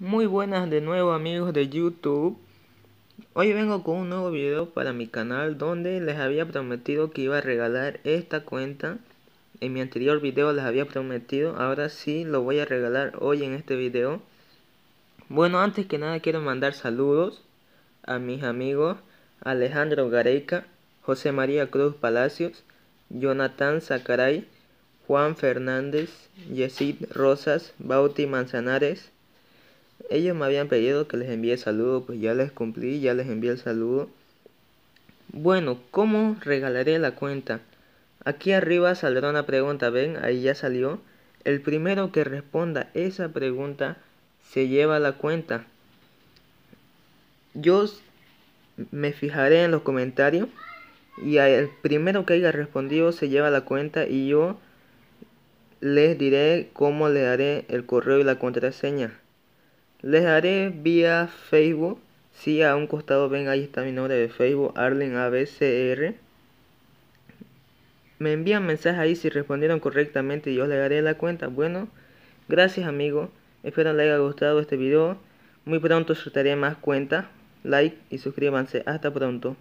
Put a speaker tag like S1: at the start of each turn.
S1: Muy buenas de nuevo amigos de YouTube. Hoy vengo con un nuevo video para mi canal donde les había prometido que iba a regalar esta cuenta. En mi anterior video les había prometido, ahora sí lo voy a regalar hoy en este video. Bueno antes que nada quiero mandar saludos a mis amigos Alejandro Gareca, José María Cruz Palacios, Jonathan Zacaray, Juan Fernández, Yesid Rosas, Bauti Manzanares ellos me habían pedido que les envíe saludo, pues ya les cumplí, ya les envié el saludo. Bueno, ¿cómo regalaré la cuenta? Aquí arriba saldrá una pregunta, ven, ahí ya salió. El primero que responda esa pregunta se lleva la cuenta. Yo me fijaré en los comentarios y el primero que haya respondido se lleva la cuenta y yo les diré cómo le daré el correo y la contraseña. Les haré vía Facebook. Si a un costado ven ahí está mi nombre de Facebook, Arlen ABCR. Me envían mensajes ahí si respondieron correctamente y yo les daré la cuenta. Bueno, gracias amigos. Espero les haya gustado este video. Muy pronto soltaré más cuentas. Like y suscríbanse. Hasta pronto.